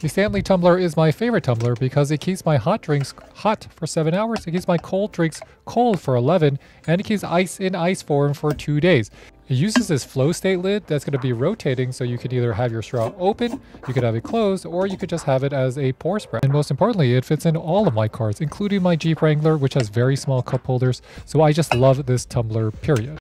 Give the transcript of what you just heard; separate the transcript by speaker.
Speaker 1: The Stanley tumbler is my favorite tumbler because it keeps my hot drinks hot for 7 hours, it keeps my cold drinks cold for 11, and it keeps ice in ice form for 2 days. It uses this flow state lid that's going to be rotating so you can either have your straw open, you could have it closed, or you could just have it as a pour spread. And most importantly, it fits in all of my cars, including my Jeep Wrangler, which has very small cup holders. So I just love this tumbler, period.